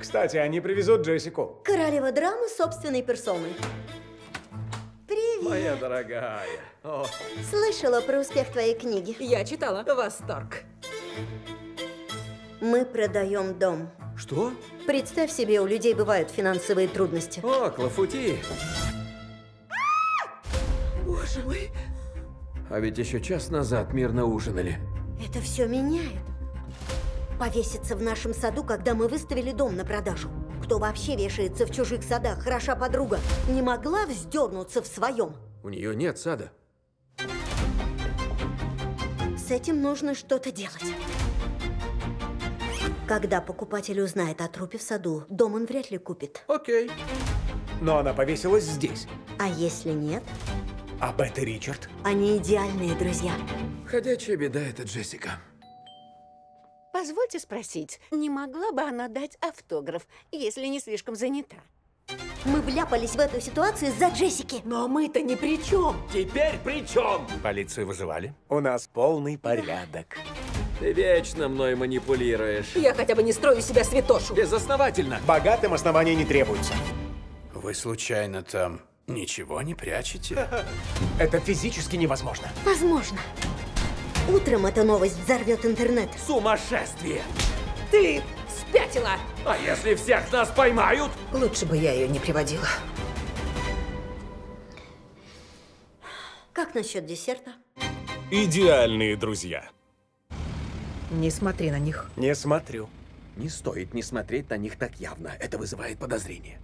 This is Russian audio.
Кстати, они привезут Джессику. Королева драмы собственной персоной. Привет. Моя дорогая. О, Слышала про успех твоей книги. Я читала. Восторг. Мы продаем дом. что? Представь себе, у людей бывают финансовые трудности. О, Клафути. Боже мой. А ведь еще час назад мирно ужинали. Это все меняет. Повеситься в нашем саду, когда мы выставили дом на продажу. Кто вообще вешается в чужих садах? Хороша подруга. Не могла вздернуться в своем. У нее нет сада. С этим нужно что-то делать. Когда покупатель узнает о трупе в саду, дом он вряд ли купит. Окей. Но она повесилась здесь. А если нет, А Бет и Ричард? они идеальные друзья. Ходячая беда это Джессика. Позвольте спросить, не могла бы она дать автограф, если не слишком занята? Мы вляпались в эту ситуацию из-за Джессики. Но мы-то ни при чем. Теперь при чем? Полицию вызывали? У нас полный порядок. Ты вечно мной манипулируешь. Я хотя бы не строю себя святошу. Безосновательно. Богатым оснований не требуется. Вы случайно там ничего не прячете? Это физически невозможно. Возможно. Утром эта новость взорвет интернет. Сумасшествие! Ты спятила. А если всех нас поймают? Лучше бы я ее не приводила. Как насчет десерта? Идеальные друзья. Не смотри на них. Не смотрю. Не стоит не смотреть на них так явно. Это вызывает подозрение.